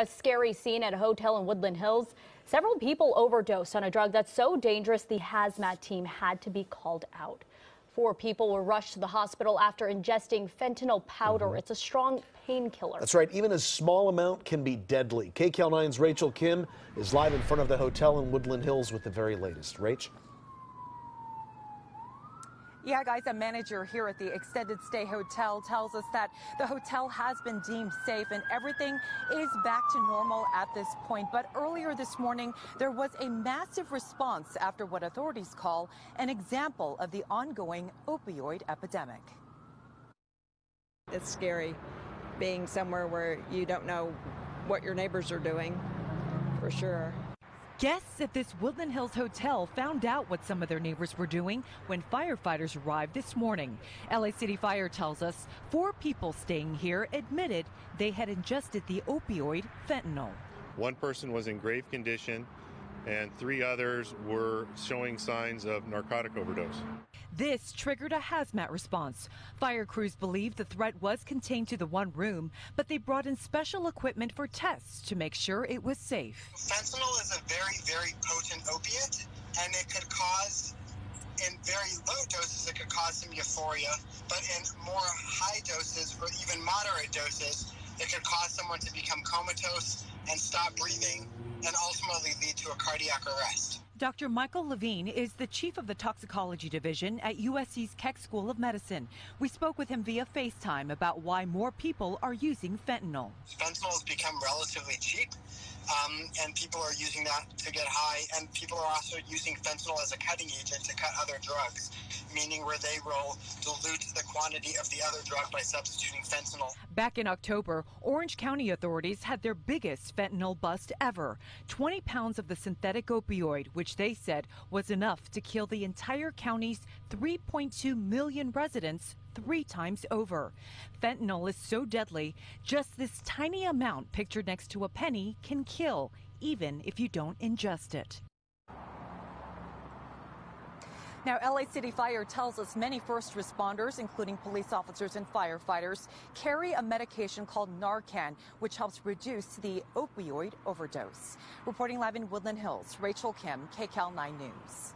A scary scene at a hotel in Woodland Hills. Several people overdosed on a drug that's so dangerous the hazmat team had to be called out. Four people were rushed to the hospital after ingesting fentanyl powder. Mm -hmm. It's a strong painkiller. That's right. Even a small amount can be deadly. KCAL 9's Rachel Kim is live in front of the hotel in Woodland Hills with the very latest. Rach? Yeah, guys, a manager here at the Extended Stay Hotel tells us that the hotel has been deemed safe and everything is back to normal at this point. But earlier this morning, there was a massive response after what authorities call an example of the ongoing opioid epidemic. It's scary being somewhere where you don't know what your neighbors are doing, for sure. Guests at this Woodland Hills hotel found out what some of their neighbors were doing when firefighters arrived this morning. LA City Fire tells us four people staying here admitted they had ingested the opioid fentanyl. One person was in grave condition and three others were showing signs of narcotic overdose. This triggered a hazmat response. Fire crews believe the threat was contained to the one room, but they brought in special equipment for tests to make sure it was safe. Fentanyl is a very, very potent opiate, and it could cause in very low doses, it could cause some euphoria, but in more high doses or even moderate doses, it could cause someone to become comatose and stop breathing and ultimately lead to a cardiac arrest. Dr. Michael Levine is the chief of the toxicology division at USC's Keck School of Medicine. We spoke with him via FaceTime about why more people are using fentanyl. Fentanyl has become relatively cheap um, and people are using that to get high. And people are also using fentanyl as a cutting agent to cut other drugs, meaning where they will dilute the quantity of the other drug by substituting fentanyl. Back in October, Orange County authorities had their biggest fentanyl bust ever 20 pounds of the synthetic opioid, which they said was enough to kill the entire county's 3.2 million residents three times over. Fentanyl is so deadly, just this tiny amount pictured next to a penny can kill, even if you don't ingest it. Now, LA City Fire tells us many first responders, including police officers and firefighters, carry a medication called Narcan, which helps reduce the opioid overdose. Reporting live in Woodland Hills, Rachel Kim, KCAL 9 News.